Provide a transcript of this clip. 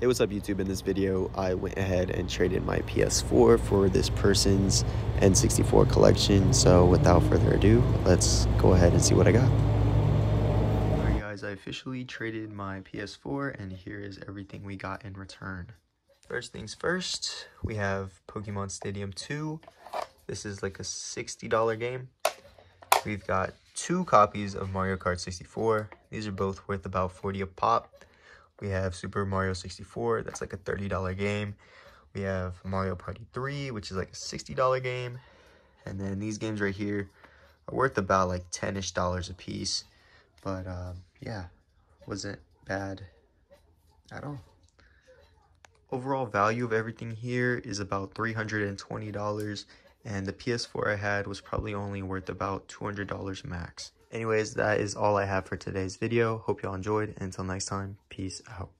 Hey, what's up YouTube? In this video, I went ahead and traded my PS4 for this person's N64 collection. So without further ado, let's go ahead and see what I got. Alright guys, I officially traded my PS4 and here is everything we got in return. First things first, we have Pokemon Stadium 2. This is like a $60 game. We've got two copies of Mario Kart 64. These are both worth about 40 a pop. We have Super Mario 64, that's like a $30 game. We have Mario Party 3, which is like a $60 game. And then these games right here are worth about like 10-ish dollars a piece. But um, yeah, wasn't bad at all. Overall value of everything here is about $320 and the PS4 I had was probably only worth about $200 max. Anyways, that is all I have for today's video. Hope y'all enjoyed. Until next time, peace out.